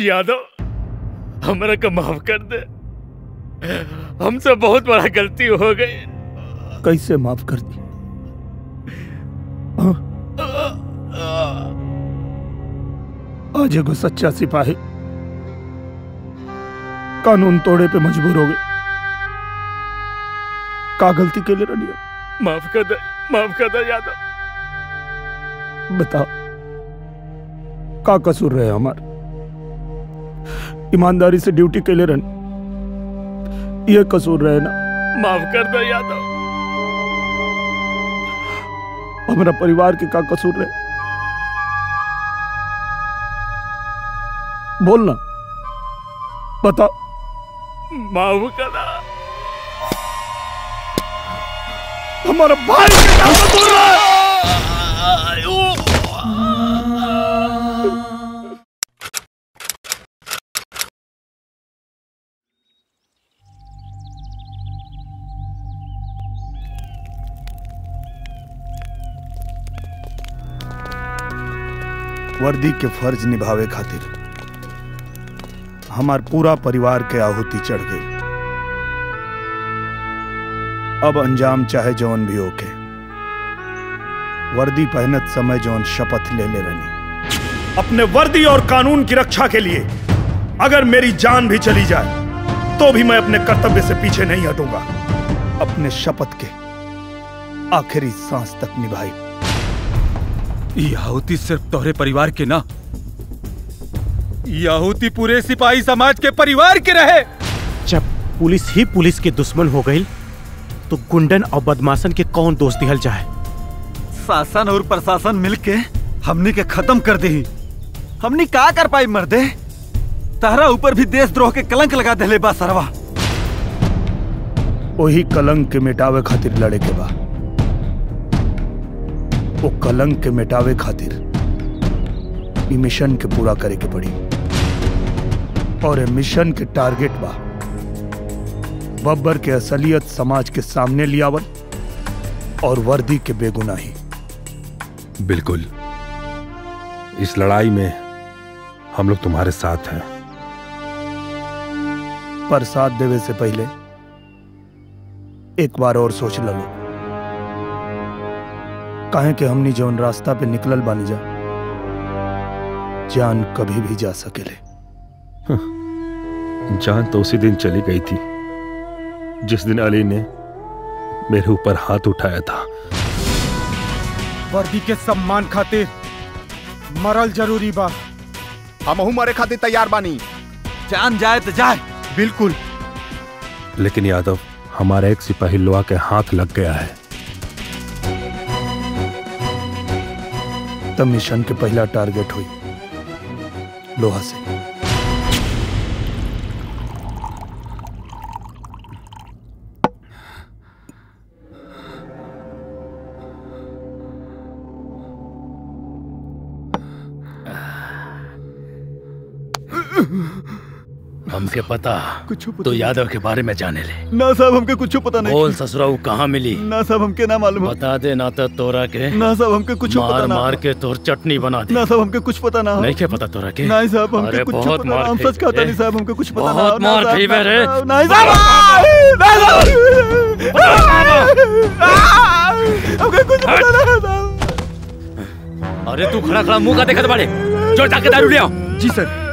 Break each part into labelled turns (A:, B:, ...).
A: यादव हमारा को माफ़ कर दे। हमसे बहुत बड़ा गलती हो गई।
B: कैसे माफ़ कर दी? आज एगो सच्चा सिपाही कानून तोड़े पे मजबूर हो गए का गलती के लिए रनिया?
A: माफ़ कर दे माफ़ कर दे यादव।
B: बताओ का कसूर रहे हमार? ईमानदारी से ड्यूटी के लिए रन ये कसूर रहे ना
A: माफ़ कर दो यादव।
B: हमारा परिवार के का कसूर रहे? बोलना। बताओ।
A: माफ़ कर।
B: हमारा भाई कसूर रहे? वर्दी के फ़र्ज़ निभावे खातिर हमार पूरा परिवार के आहुति चढ़ गई। अब अंजाम चाहे जौन भी होके। वर्दी पहनत समय जौन शपथ ले ले रनी। अपने वर्दी और कानून की रक्षा के लिए अगर मेरी जान भी चली जाए तो भी मैं अपने कर्तव्य से पीछे नहीं हटूँगा। अपने शपथ के आखिरी सांस तक निभाई।
C: आहुति सिर्फ़ तोहरे परिवार के ना। आहुति पूरे सिपाही समाज के परिवार के रहे।
D: जब पुलिस ही पुलिस के दुश्मन हो गई तो गुंडन और बदमाशन के कौन दोस्त दिहल जाए?
E: शासन और प्रशासन मिलके हमनी के खत्म कर दी हमनी का कर पाई मर्दे? तहरा ऊपर भी देशद्रोह के कलंक लगा देले बा, सरवा।
B: वही कलंक के मिटावे खातिर लड़े के बा। वो कलंक के मिटावे खातिर मिशन के पूरा करे के पड़ी। और मिशन के टारगेट बा, बब्बर के असलियत समाज के सामने लियावल और वर्दी के बेगुनाही।
F: बिल्कुल। इस लड़ाई में हम लोग तुम्हारे साथ हैं।
B: पर साथ देवे से पहले एक बार और सोच लो काहे कि हमनी जौन रास्ता पे निकलल बानी जा जान कभी भी जा सकेले।
F: जान तो उसी दिन चली गई थी जिस दिन अली ने मेरे ऊपर हाथ उठाया था।
C: वर्दी के सम्मान खातिर। मरल ज़रूरी बा।
G: हमहू मरे खातिर तैयार बानी।
E: जान जाए तो जाए।
C: बिल्कुल।
F: लेकिन यादव हमारा एक सिपाही लोहा के हाथ लग गया है।
B: तब मिशन के पहला टारगेट हुई। लोहा से।
A: हमके पता
E: कुछ
A: तो यादव के बारे में जाने ले।
E: ना साहब हमके कुछ पता नहीं।
A: बोल ससुराऊ कहाँ मिली?
E: ना साहब हमके ना मालूम।
A: बता दे ना तो तोरा के।
E: ना साहब हमके कुछ
A: मार
E: पता ना।
A: मार के तोर चटनी बना दे।
E: ना साहब हमके कुछ पता ना।
A: नहीं के पता तोरा के।
E: नहीं साहब हमके कुछ
A: बहुत
E: पता ना।
A: मार
E: हम सच कहता नहीं साहब हमके कुछ पता ना।
A: बहुत मार बे रे।
E: नहीं साहब हमके कुछ पता ना साहब।
A: अरे तू खड़ा खड़ा मुँह का देखत बाड़े। जो जाके दारू ले आओ।
E: जी सर।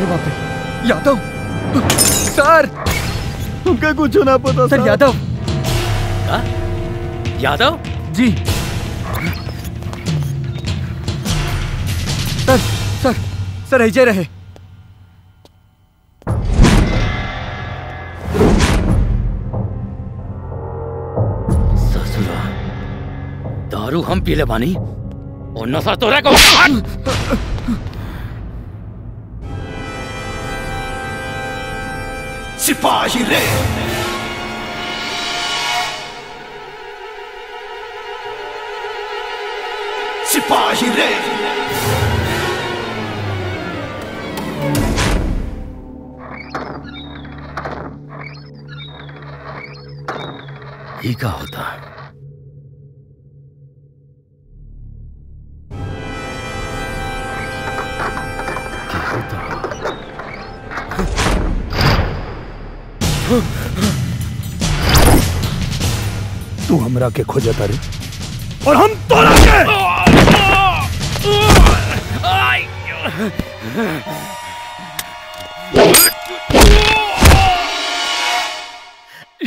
E: अरे बाप रे यादव! सर! हमका कुछ ना पता सर यादव!
A: यादव?
E: जी। सर सर सर ऐसे रहे।
A: ससुरा दारू हम पीले बानी और नशा तो को
H: सिपाही रे सिपाही रे
A: ही का
B: तू हमरा के खोजता रे और हम तोरा के!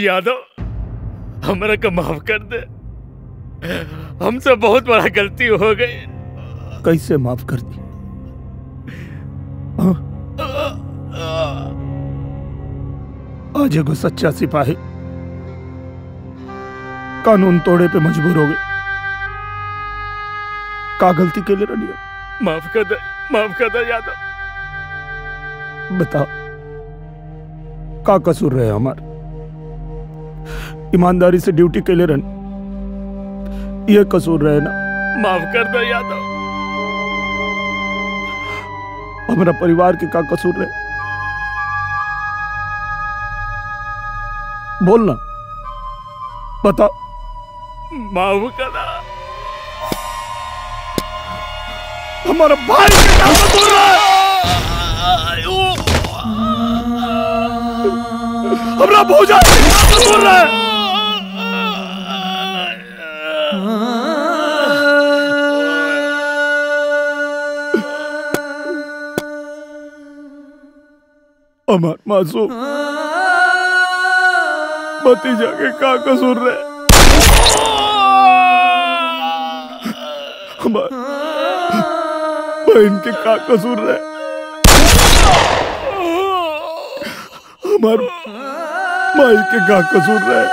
A: यादव हमरा का माफ़ कर दे। हमसे बहुत बड़ा गलती हो गई।
B: कैसे माफ़ कर दी? आज एगो सच्चा सिपाही। कानून तोड़े पे मजबूर हो गए। का गलती के लिए रनिया।
A: माफ़ कर दे माफ़ कर दे यादव।
B: बताओ का कसूर रहे हमार? ईमानदारी से ड्यूटी के लिए रन ये कसूर रहे ना?
A: माफ़ कर दे यादव।
B: हमारा परिवार के का कसूर रहे? बोलना। बताओ
A: माफ़ कर। दे
B: हमारा भाई कसूर रहे। हमारा भौजा कसूर रहे। अमर मासूम। भतीजा के का कसूर रहे बहन के का कसूर रहे हमार माई के का कसूर रहे